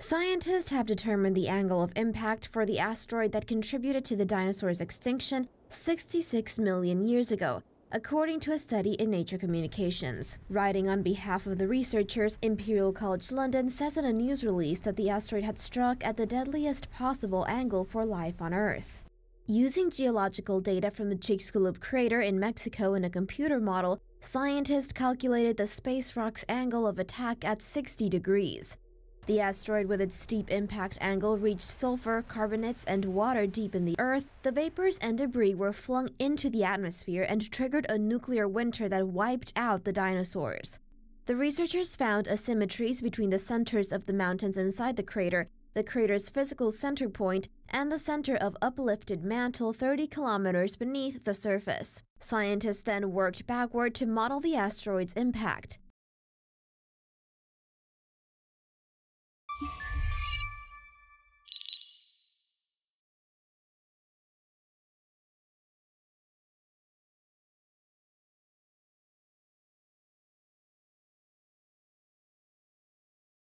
Scientists have determined the angle of impact for the asteroid that contributed to the dinosaurs' extinction 66 million years ago, according to a study in Nature Communications. Writing on behalf of the researchers, Imperial College London says in a news release that the asteroid had struck at the deadliest possible angle for life on Earth. Using geological data from the Chicxulub crater in Mexico in a computer model, scientists calculated the space rock's angle of attack at 60 degrees. The asteroid, with its steep impact angle, reached sulfur, carbonates, and water deep in the Earth. The vapors and debris were flung into the atmosphere and triggered a nuclear winter that wiped out the dinosaurs. The researchers found asymmetries between the centers of the mountains inside the crater, the crater's physical center point, and the center of uplifted mantle 30 kilometers beneath the surface. Scientists then worked backward to model the asteroid's impact.